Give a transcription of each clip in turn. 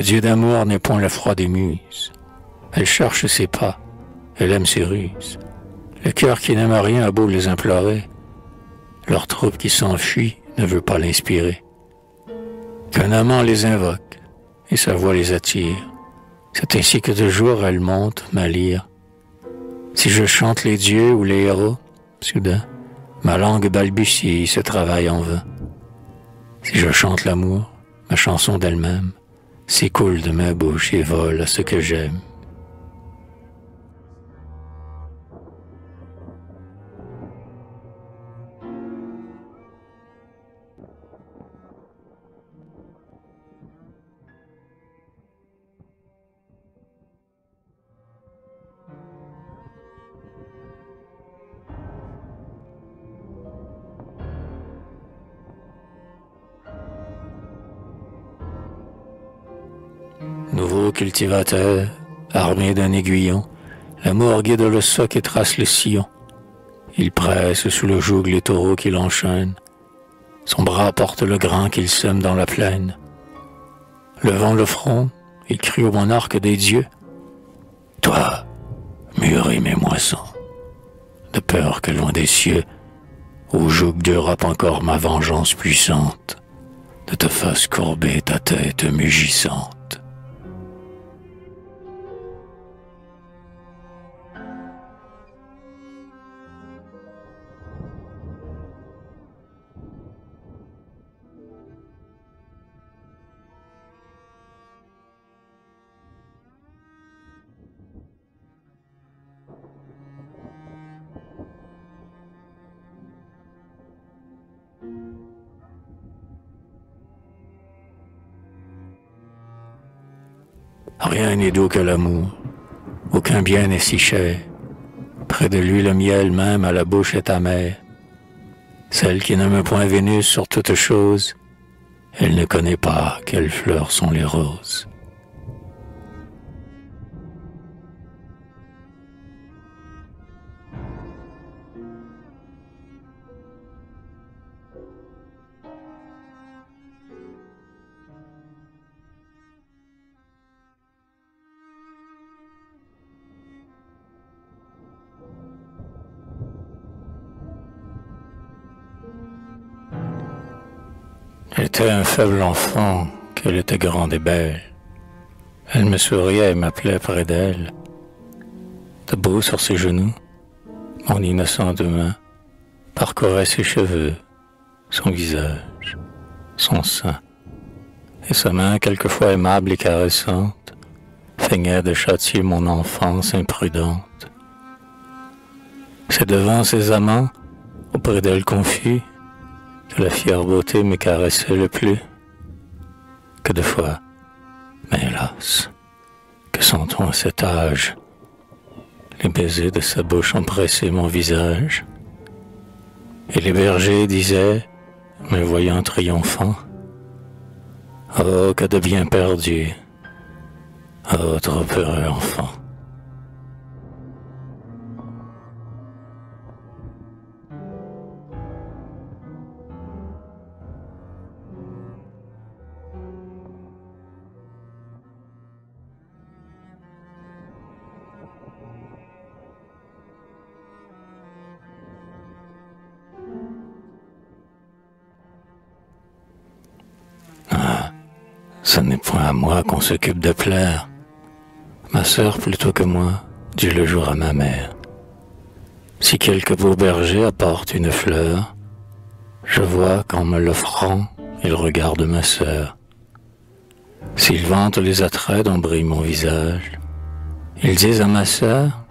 Le Dieu d'amour n'est point le froid des muses. Elle cherche ses pas, elle aime ses ruses. Le cœur qui n'aime rien a beau les implorer, leur troupe qui s'enfuit ne veut pas l'inspirer. Qu'un amant les invoque et sa voix les attire. C'est ainsi que de jour elle monte ma lyre. Si je chante les dieux ou les héros, soudain, ma langue balbutie se travaille en vain. Si je chante l'amour, ma chanson d'elle-même s'écoule de ma bouche et vole à ce que j'aime. Cultivateur, armé d'un aiguillon, l'amour guide le soc et trace le sillon. Il presse sous le joug les taureaux qu'il enchaîne. Son bras porte le grain qu'il sème dans la plaine. Levant le front, il crie au monarque des dieux. Toi, mûris mes moissons, de peur que loin des cieux, au joug d'Europe encore ma vengeance puissante, de te fasse courber ta tête mugissante. Rien n'est doux que l'amour, aucun bien n'est si cher. Près de lui le miel même à la bouche est amer. Celle qui n'aime point Vénus sur toute chose, elle ne connaît pas quelles fleurs sont les roses. Un faible enfant, qu'elle était grande et belle. Elle me souriait et m'appelait près d'elle. Debout sur ses genoux, mon innocent de main parcourait ses cheveux, son visage, son sein, et sa main, quelquefois aimable et caressante, feignait de châtier mon enfance imprudente. C'est devant ses amants, auprès d'elle confus, la fière beauté me caressait le plus. Que de fois, mais hélas, que sent-on à cet âge Les baisers de sa bouche empressaient mon visage? Et les bergers disaient, me voyant triomphant, Oh, que de bien perdu, oh, trop heureux enfant. Ce n'est point à moi qu'on s'occupe de plaire. Ma sœur plutôt que moi dit le jour à ma mère. Si quelque beau berger apporte une fleur, je vois qu'en me l'offrant, il regarde ma sœur. S'il vante les attraits dont brille mon visage, ils disent à ma sœur,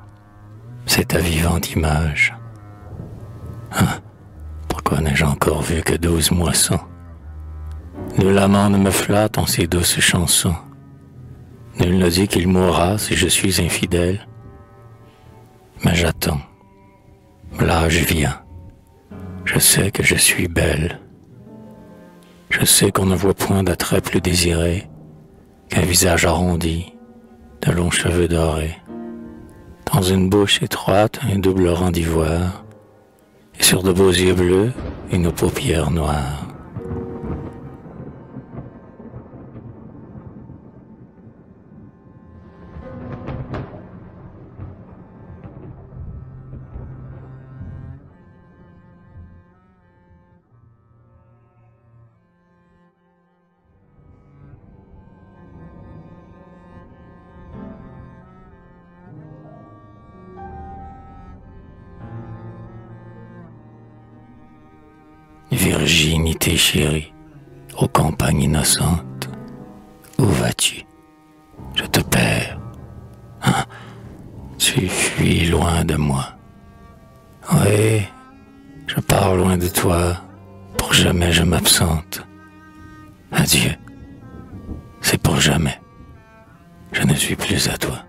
c'est ta vivante image. Hein, pourquoi n'ai-je encore vu que douze moissons? Nul amant ne me flatte en ces douces chansons. Nul ne dit qu'il mourra si je suis infidèle. Mais j'attends. L'âge vient. Je sais que je suis belle. Je sais qu'on ne voit point d'attrait plus désiré qu'un visage arrondi, de longs cheveux dorés. Dans une bouche étroite, un double rang d'ivoire, et sur de beaux yeux bleus, une paupière noire. Chérie, aux campagnes innocentes, où vas-tu? Je te perds. Hein? Tu fuis loin de moi. Oui, je pars loin de toi, pour jamais je m'absente. Adieu. C'est pour jamais. Je ne suis plus à toi.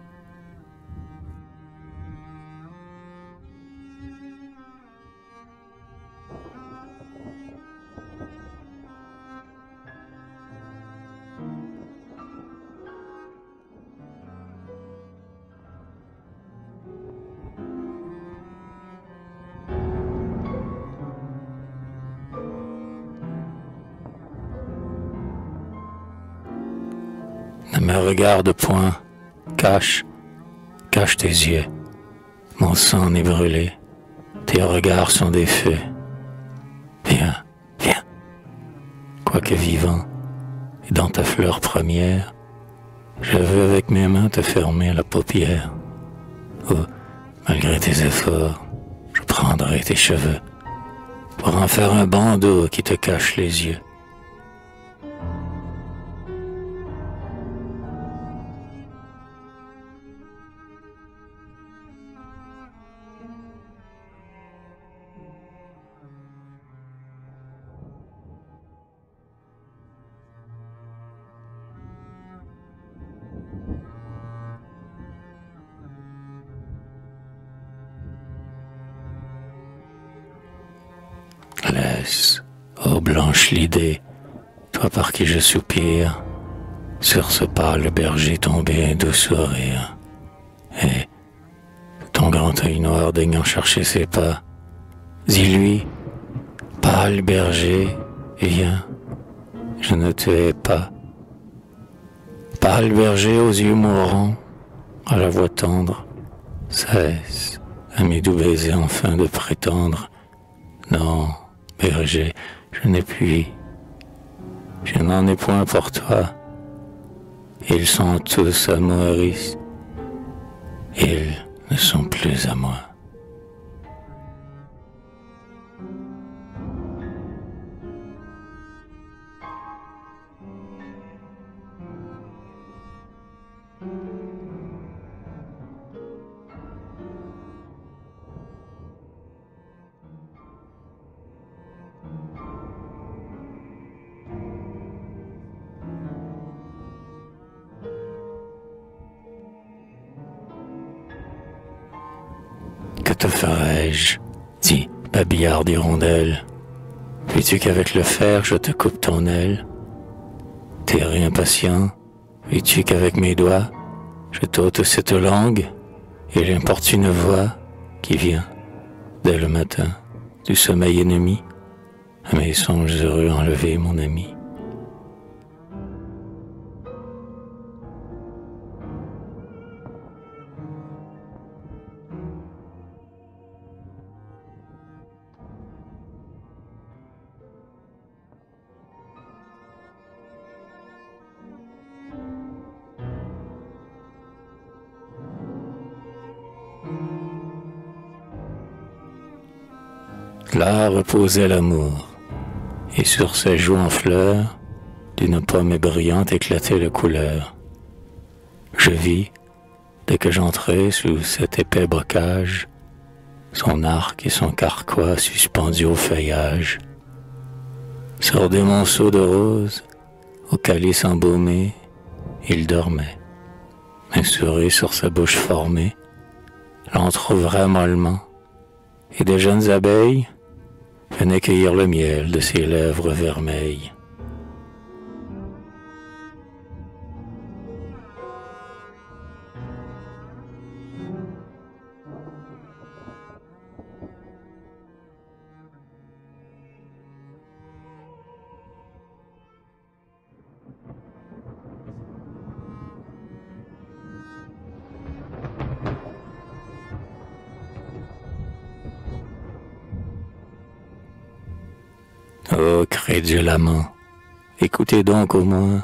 Regarde point, cache, cache tes yeux. Mon sang est brûlé, tes regards sont des feux. Viens, viens. Quoique vivant, et dans ta fleur première, je veux avec mes mains te fermer la paupière. Oh, malgré tes efforts, je prendrai tes cheveux pour en faire un bandeau qui te cache les yeux. Blanche l'idée, toi par qui je soupire, sur ce pâle berger tombé doux sourire. Et ton grand œil noir daignant chercher ses pas, dis-lui, pâle berger, viens, je ne te hais pas. Pâle berger aux yeux mourants, à la voix tendre, cesse à mes doux baisers enfin de prétendre, non, berger, je n'ai plus, je n'en ai point pour toi. Ils sont tous à Maurice, ils ne sont plus à moi. Ferai-je? Dis, babillard d'hirondelle, veux-tu qu'avec le fer je te coupe ton aile? T'es impatient, veux-tu qu'avec mes doigts je t'ôte cette langue? Et l'importune voix qui vient, dès le matin, du sommeil ennemi, à mes songes heureux enlevés, mon ami Là reposait l'amour, et sur ses joues en fleurs, d'une pomme brillante éclatait la couleur. Je vis, dès que j'entrai sous cet épais bocage, son arc et son carquois suspendus au feuillage. Sur des monceaux de roses, au calice embaumé, il dormait. Un souris sur sa bouche formée l'entr'ouvrait mollement, et des jeunes abeilles, venait cueillir le miel de ses lèvres vermeilles. Oh, crédule amant, écoutez donc au moins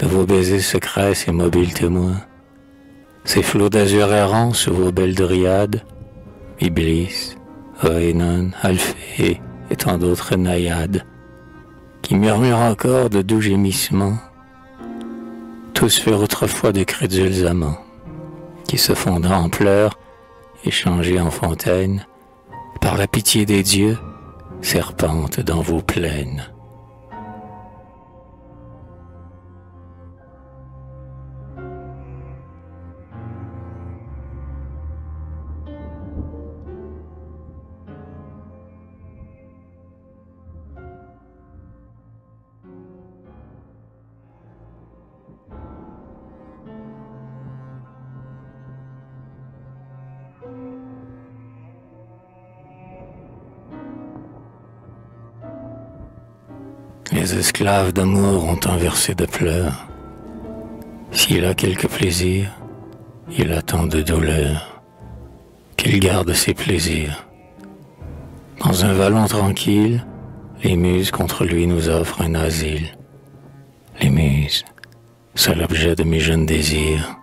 de vos baisers secrets ces mobiles témoins, ces flots d'azur errants sous vos belles dryades, Iblis, Oenon, Alphée et tant d'autres naïades qui murmurent encore de doux gémissements. Tous furent autrefois de crédules amants qui se fondant en pleurs, échangés en fontaines, par la pitié des dieux, serpentent dans vos plaines. Esclaves d'amour ont un verset de pleurs. S'il a quelque plaisir, il a tant de douleur qu'il garde ses plaisirs. Dans un vallon tranquille, les muses contre lui nous offrent un asile. Les muses, c'est l'objet de mes jeunes désirs,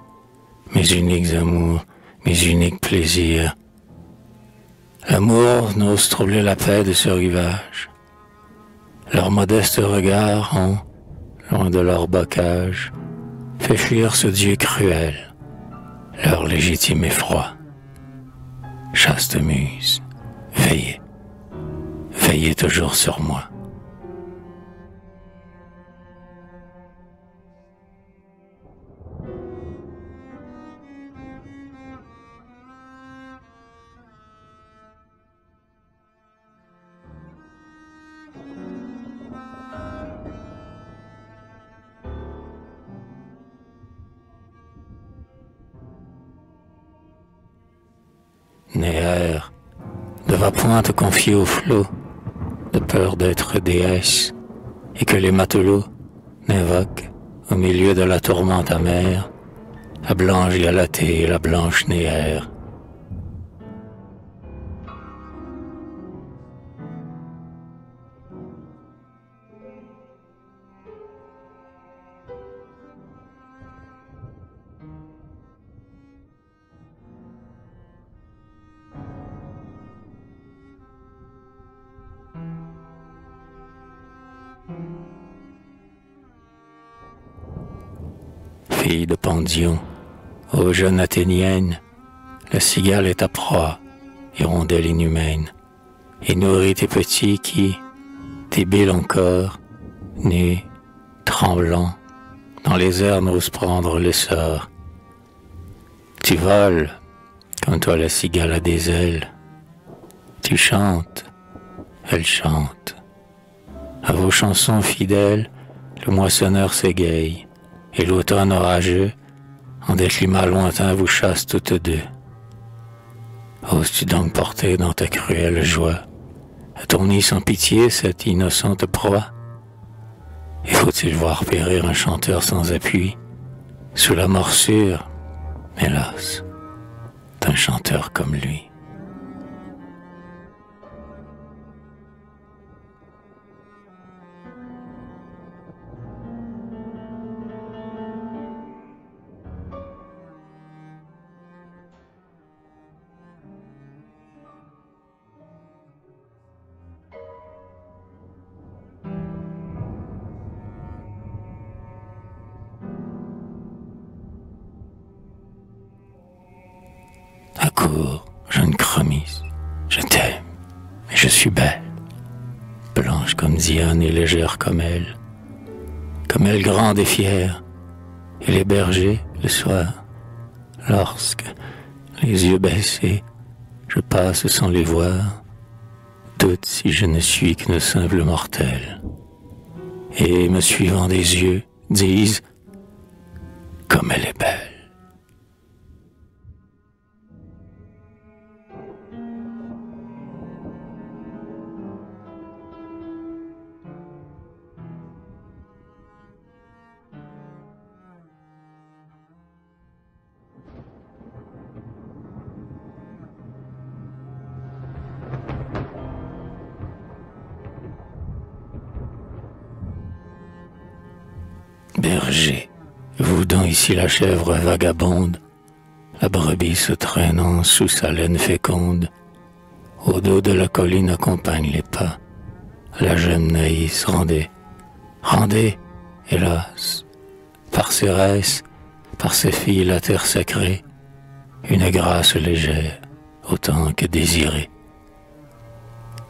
mes uniques amours, mes uniques plaisirs. L'amour n'ose troubler la paix de ce rivage. Leurs modestes regards ont, loin de leur bocage, fait fuir ce Dieu cruel, leur légitime effroi. Chaste muse, veillez, veillez toujours sur moi. Va point te confier au flot, de peur d'être déesse, et que les matelots n'invoquent, au milieu de la tourmente amère, la blanche galatée et la blanche néère. De Pandion, ô jeune Athénienne, la cigale est ta proie, hirondelle inhumaine, et nourrit tes petits qui, débiles encore, nus, tremblants, dans les airs n'osent prendre l'essor. Tu voles, comme toi la cigale a des ailes. Tu chantes, elle chante. À vos chansons fidèles, le moissonneur s'égaye, et l'automne orageux, en des climats lointains, vous chasse toutes deux. Oses-tu donc porter dans ta cruelle joie à ton nid sans pitié cette innocente proie Et faut-il voir périr un chanteur sans appui, sous la morsure, hélas, d'un chanteur comme lui? Comme elle, comme elle grande et fière, et les bergers, le soir, lorsque, les yeux baissés, je passe sans les voir, doute si je ne suis qu'une simple mortelle, et me suivant des yeux, disent, comme elle est belle. Berger, vous dont ici la chèvre vagabonde, la brebis se traînant sous sa laine féconde, au dos de la colline accompagne les pas. La jeune Naïs rendait, rendait, hélas, par ses restes, par ses filles la terre sacrée, une grâce légère, autant que désirée.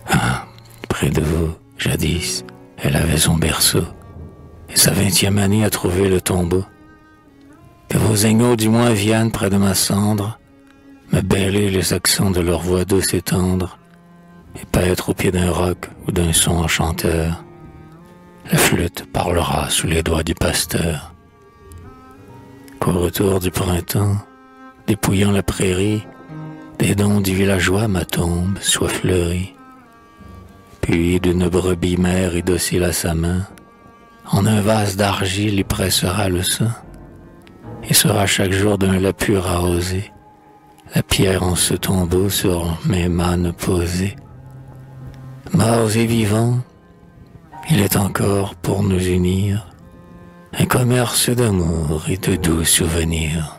Ah, près de vous, jadis, elle avait son berceau, et sa vingtième année à trouver le tombeau. Que vos aigneaux du moins viennent près de ma cendre, me bêler les accents de leur voix douce et tendre, et pas être au pied d'un roc ou d'un son enchanteur. La flûte parlera sous les doigts du pasteur. Qu'au retour du printemps, dépouillant la prairie, des dons du villageois ma tombe soit fleurie. Puis d'une brebis mère et docile à sa main, en un vase d'argile y pressera le sein, et sera chaque jour d'un lait pur arrosé, la pierre en ce tombeau sur mes manes posées. Morts et vivants, il est encore pour nous unir un commerce d'amour et de doux souvenirs.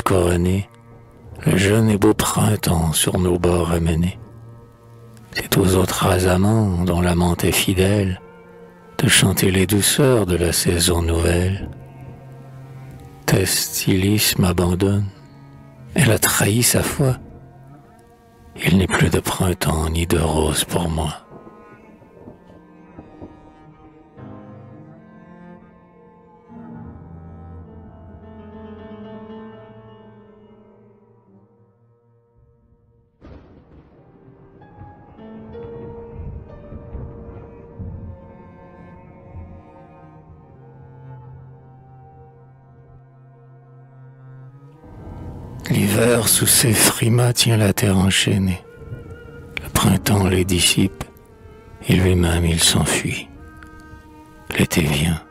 Couronnées, le jeune et beau printemps sur nos bords amené. C'est aux autres amants dont l'amant est fidèle de chanter les douceurs de la saison nouvelle. Testilis m'abandonne, elle a trahi sa foi. Il n'est plus de printemps ni de roses pour moi. Sous ses frimas tient la terre enchaînée. Le printemps les dissipe et lui-même il s'enfuit. L'été vient,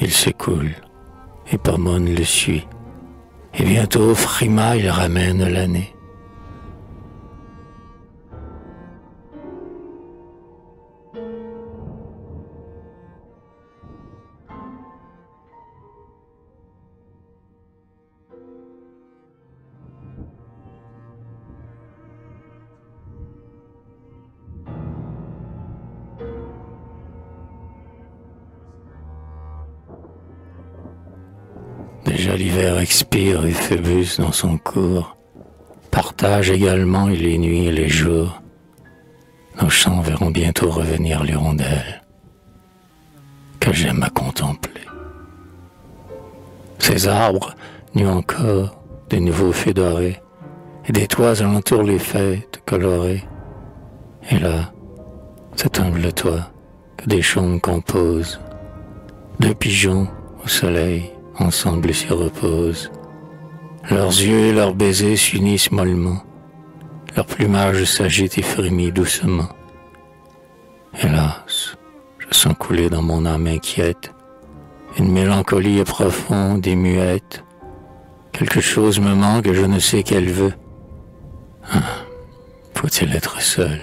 il s'écoule et Pomone le suit. Et bientôt Frima il ramène l'année. L'hiver expire et Phébus dans son cours partage également les nuits et les jours. Nos champs verront bientôt revenir l'hirondelle que j'aime à contempler. Ces arbres nus encore, des nouveaux feux dorés, et des toits alentour les fêtes colorées. Et là, cet humble toit que des chaumes composent, deux pigeons au soleil, ensemble s'y reposent. Leurs yeux et leurs baisers s'unissent mollement. Leur plumage s'agite et frémit doucement. Hélas, je sens couler dans mon âme inquiète une mélancolie profonde et muette. Quelque chose me manque et je ne sais qu'elle veut. Ah, faut-il être seul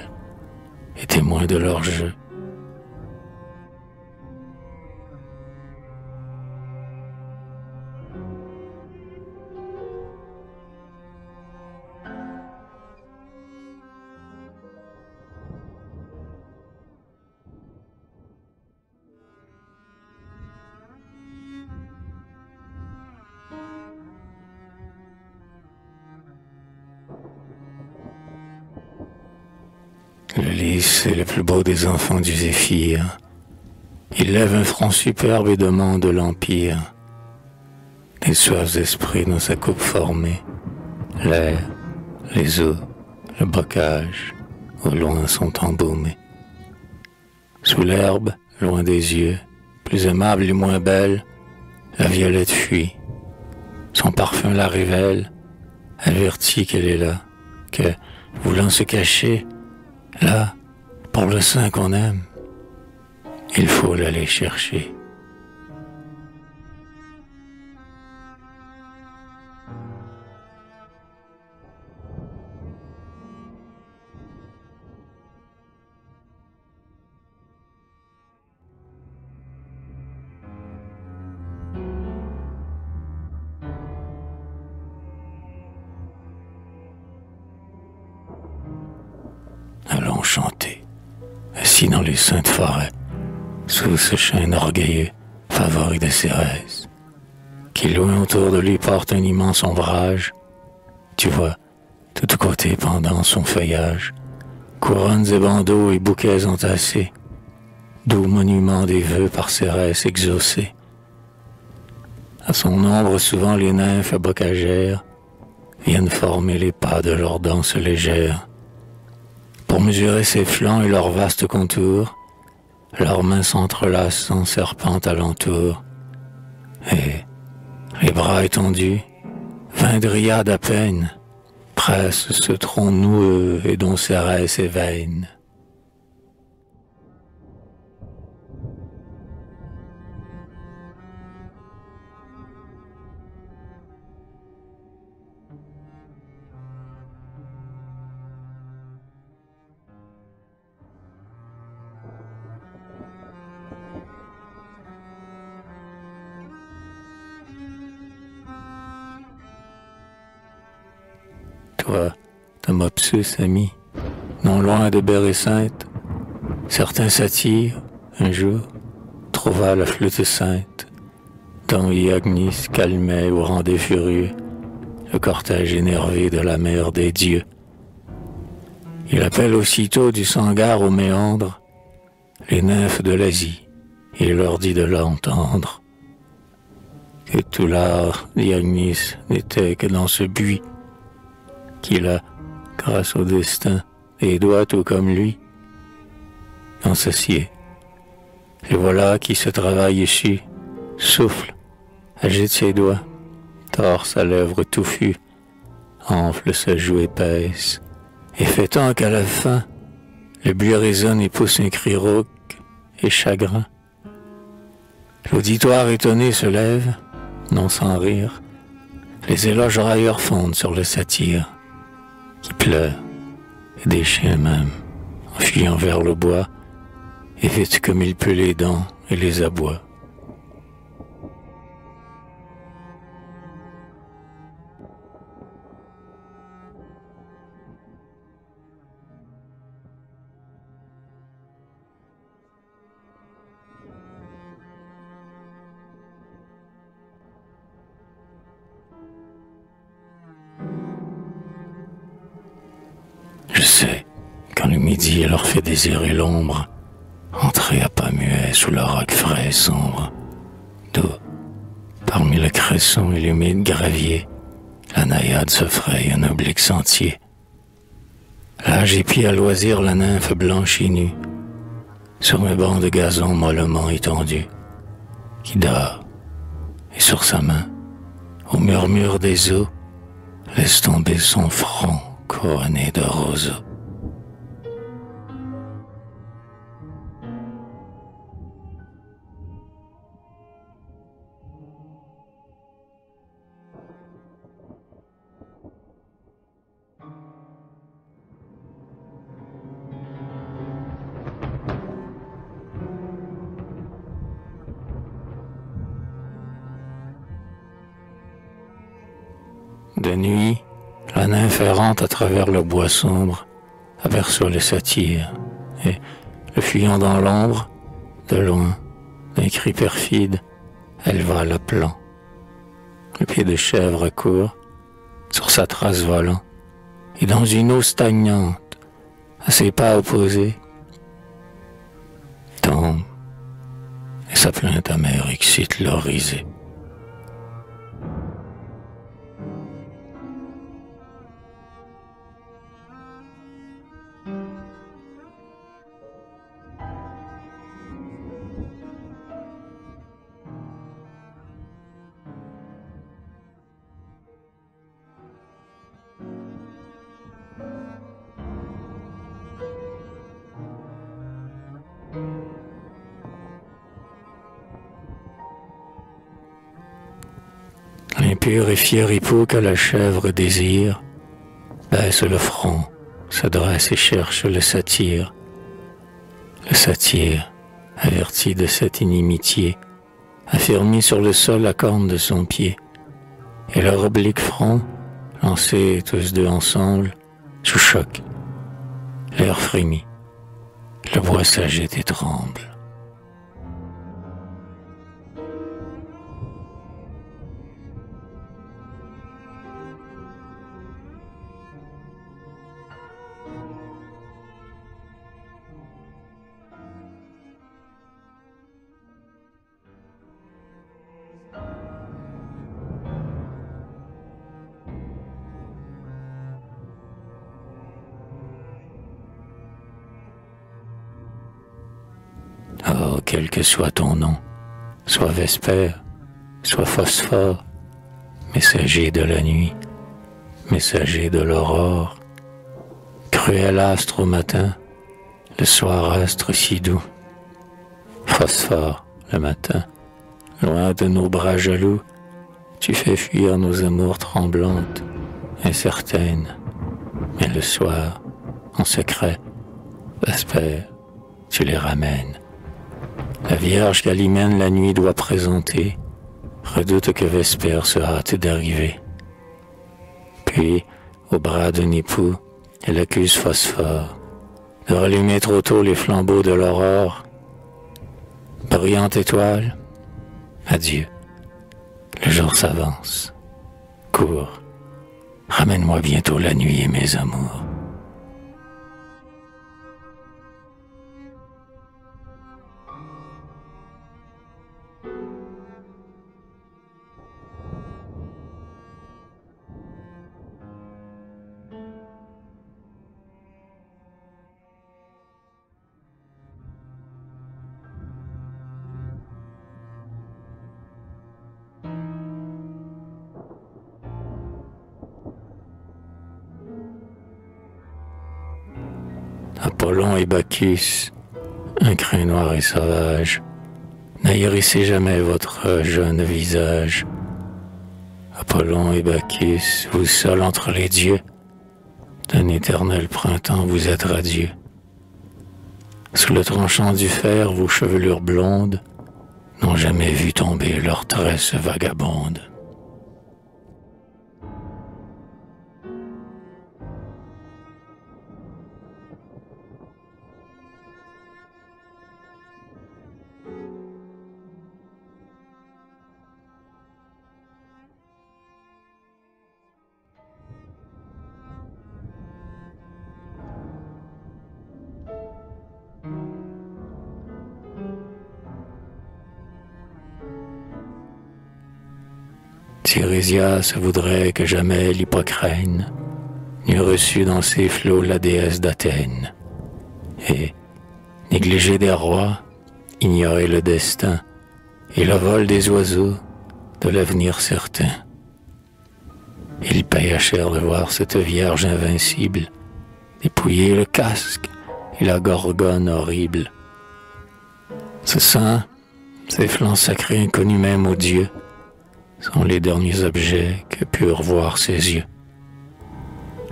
et témoin de leur jeu? Le lys est le plus beau des enfants du Zéphyr. Il lève un front superbe et demande l'empire. Les suaves esprits dans sa coupe formée, l'air, les eaux, le bocage, au loin sont embaumés. Sous l'herbe, loin des yeux, plus aimable et moins belle, la violette fuit. Son parfum la révèle, avertit qu'elle est là, que, voulant se cacher, Là, Pour le sein qu'on aime, il faut l'aller chercher. Dans les saintes forêts, sous ce chêne orgueilleux, favori de Cérès, qui loin autour de lui porte un immense ombrage. Tu vois, tout côté pendant son feuillage, couronnes et bandeaux et bouquets entassés, doux monuments des vœux par Cérès exaucés. À son ombre, souvent les nymphes bocagères viennent former les pas de leurs danses légères. Pour mesurer ses flancs et leurs vastes contours, leurs mains s'entrelacent en serpent alentour. Et, les bras étendus, vingt dryades à peine, pressent ce tronc noueux et dont serraient ses veines. Toi, Tomopsus, ami, non loin de Bérésinthe, certains satyres, un jour, trouva la flûte sainte, dont Iagnis calmait au rang des furieux le cortège énervé de la mère des dieux. Il appelle aussitôt du sangar au méandre les nymphes de l'Asie et leur dit de l'entendre que tout l'art d'Iagnis n'était que dans ce buis qu'il a, grâce au destin, et doit tout comme lui, en s'assied. Et voilà qui se travaille ici, souffle, agite ses doigts, tord sa lèvre touffue, enfle sa joue épaisse, et fait tant qu'à la fin, le buis résonne et pousse un cri rauque et chagrin. L'auditoire étonné se lève, non sans rire, les éloges railleurs fondent sur le satire qui pleure, et des chiens même, en fuyant vers le bois, et vite comme il peut les dents et les aboie. Désirer l'ombre, entrer à pas muet sous le roc frais et sombre, d'où, parmi le cresson et l'humide gravier, la naïade se fraye un oblique sentier. Là, j'épie à loisir la nymphe blanche et nue, sur mes bancs de gazon mollement étendus, qui dort, et sur sa main, au murmure des eaux, laisse tomber son front couronné de roseaux. Nuit, la nymphe errante à travers le bois sombre aperçoit les satyres et, le fuyant dans l'ombre, de loin, d'un cri perfide, elle va l'appelant. Le pied de chèvre court, sur sa trace volant, et dans une eau stagnante, à ses pas opposés, tombe, et sa plainte amère excite l'orisée. Pur et fier hippo que la chèvre désire, baisse le front, se dresse et cherche le satyre. Le satyre, averti de cette inimitié, affermi sur le sol la corne de son pied, et leur oblique front, lancés tous deux ensemble, sous choc. L'air frémit, le bois s'agite et tremble. Soit ton nom, soit Vespère, soit Phosphore, messager de la nuit, messager de l'aurore, cruel astre au matin, le soir astre si doux, Phosphore le matin, loin de nos bras jaloux, tu fais fuir nos amours tremblantes, incertaines, mais le soir, en secret, Vespère, tu les ramènes. La Vierge qu'Alimène la nuit doit présenter, redoute que Vespère se hâte d'arriver. Puis, au bras d'un époux, elle accuse Phosphore de rallumer trop tôt les flambeaux de l'aurore. Brillante étoile, adieu. Le jour s'avance. Cours. Ramène-moi bientôt la nuit et mes amours. Apollon et Bacchus, un crin noir et sauvage, n'ahérissez jamais votre jeune visage. Apollon et Bacchus, vous seuls entre les dieux, d'un éternel printemps vous êtes radieux. Sous le tranchant du fer, vos chevelures blondes n'ont jamais vu tomber leurs tresses vagabondes. Voudrait que jamais l'Hippocrène n'eût reçu dans ses flots la déesse d'Athènes, et, négligé des rois, ignorer le destin et le vol des oiseaux de l'avenir certain. Il paye cher de voir cette vierge invincible dépouiller le casque et la gorgone horrible. Ce sein, ces flancs sacrés inconnus même aux dieux, sont les derniers objets que purent voir ses yeux.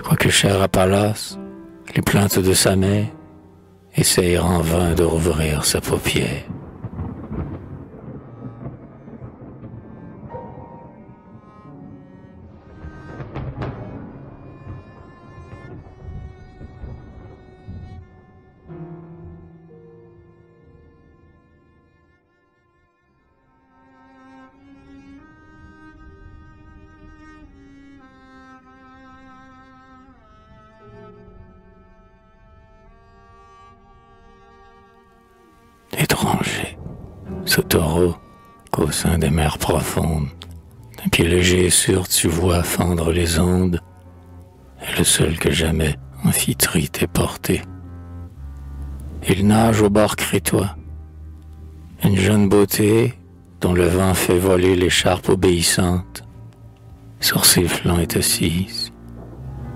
Quoique cher à Pallas, les plaintes de sa mère essayèrent en vain de rouvrir sa paupière. Des mers profondes, d'un pied léger et sûr tu vois fendre les ondes, est le seul que jamais Amphitrite t'ait porté. Il nage au bord crétois, une jeune beauté dont le vent fait voler l'écharpe obéissante, sur ses flancs est assise,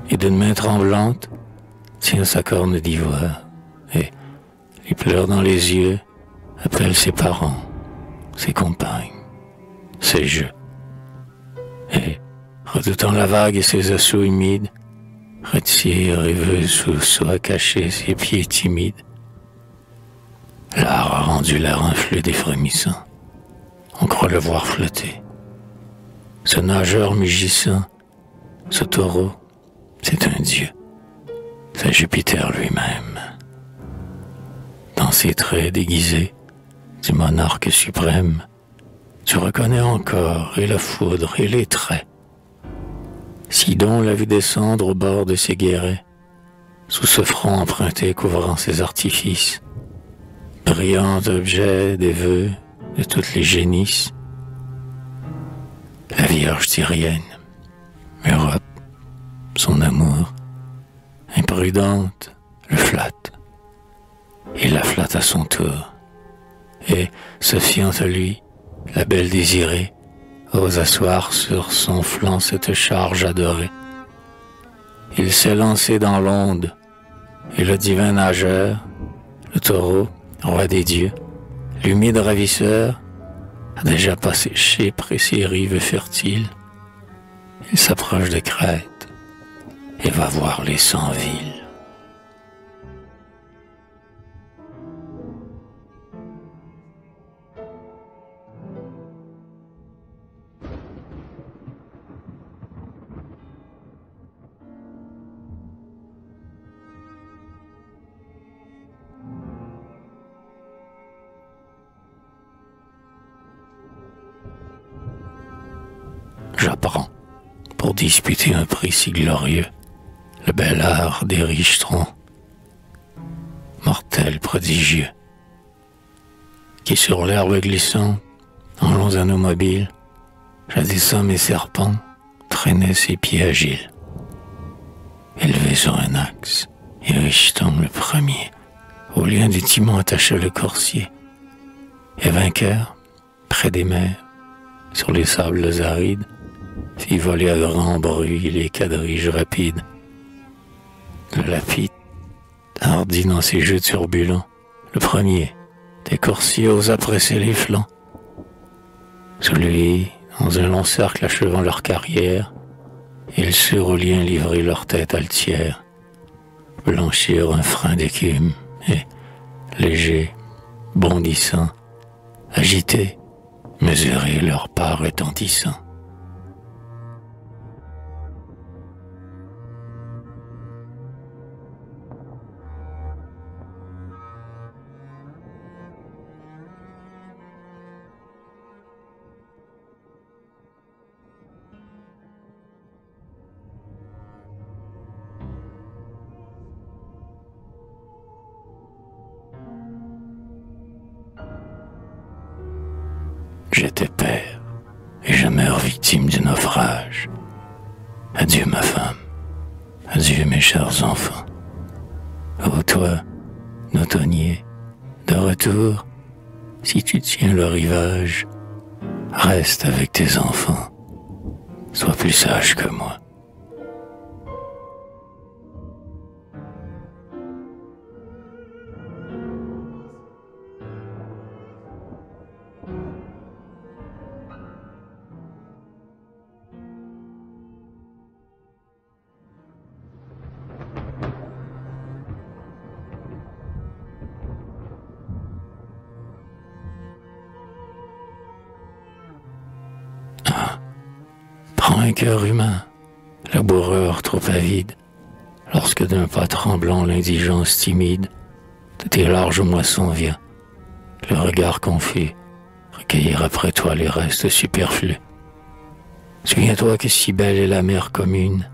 et d'une main tremblante tient sa corne d'ivoire, et, les pleurs dans les yeux, appelle ses parents, ses compagnes, ses jeux. et, redoutant la vague et ses assauts humides, et veut sous soi cacher ses pieds timides. L'art a rendu l'air un flux frémissants. On croit le voir flotter. Ce nageur mugissant, ce taureau, c'est un dieu. C'est Jupiter lui-même. Dans ses traits déguisés du monarque suprême, tu reconnais encore et la foudre et les traits. Sidon l'a vu descendre au bord de ses guérets, sous ce front emprunté couvrant ses artifices, brillant objet des vœux de toutes les génisses. La Vierge syrienne, Europe, son amour, imprudente, le flatte. Il la flatte à son tour. Et, se fiant à lui, la belle désirée, ose asseoir sur son flanc cette charge adorée. Il s'est lancé dans l'onde, et le divin nageur, le taureau, roi des dieux, l'humide ravisseur, a déjà passé Chypre et rives fertiles. Il s'approche de Crète et va voir les cent villes. Pour disputer un prix si glorieux, le bel art des riches mortel prodigieux, qui sur l'herbe glissante, en longs anneaux mobiles, jadis hommes et serpents, traînaient ses pieds agiles. Élevé sur un axe, et tombe le premier, au lien du timon attaché le corsier, et vainqueur, près des mers, sur les sables arides, fit voler à grand bruit les quadriges rapides. Le lapide, hardi dans ses jeux turbulents, le premier, des coursiers osa presser les flancs. Celui, dans un long cercle achevant leur carrière, ils surent au lien leur tête altière, blanchir un frein d'écume, et, léger, bondissant, agité, mesurer leur pas retentissant. J'étais père et je meurs victime du naufrage. Adieu ma femme, adieu mes chers enfants. Ô toi, notonnier, de retour, si tu tiens le rivage, reste avec tes enfants. Sois plus sage que moi. Cœur humain, laboureur trop avide, lorsque d'un pas tremblant l'indigence timide de tes larges moissons vient, le regard confus, recueillir après toi les restes superflus. Souviens-toi que si belle est la mer commune,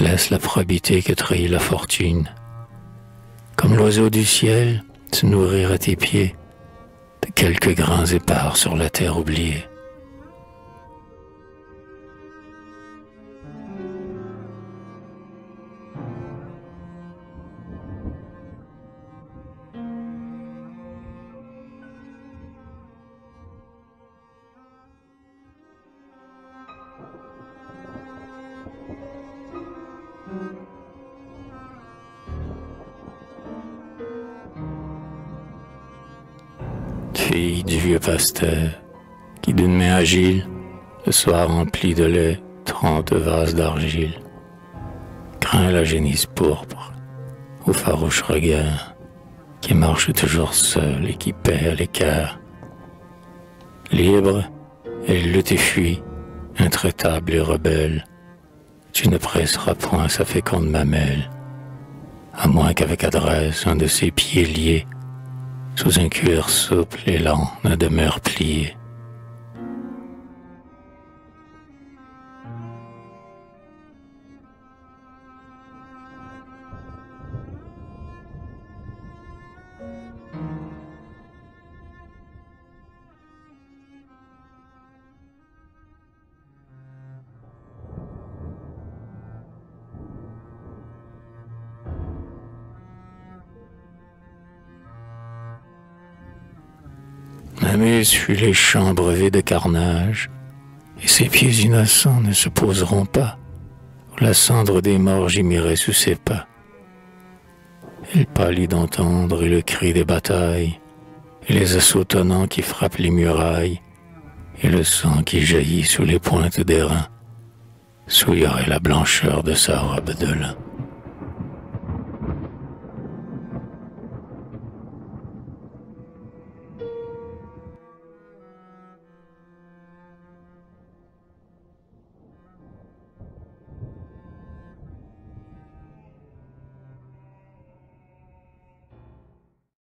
laisse la probité que trahit la fortune. Comme l'oiseau du ciel, se nourrir à tes pieds de quelques grains épars sur la terre oubliée. Qui d'une main agile, le soir rempli de lait, trente vases d'argile, craint la génisse pourpre, au farouche regard, qui marche toujours seul et qui à l'écart. Libre, elle lutte et fuit, intraitable et rebelle. Tu ne presseras point sa féconde mamelle, à moins qu'avec adresse un de ses pieds liés, sous un cuir souple et lent, ne demeure plié. Ma suit les champs brevés de carnage, et ses pieds innocents ne se poseront pas, où la cendre des morts gémirait sous ses pas. Elle pâlit d'entendre le cri des batailles, et les assauts tonnants qui frappent les murailles, et le sang qui jaillit sous les pointes des reins, souillerait la blancheur de sa robe de lin.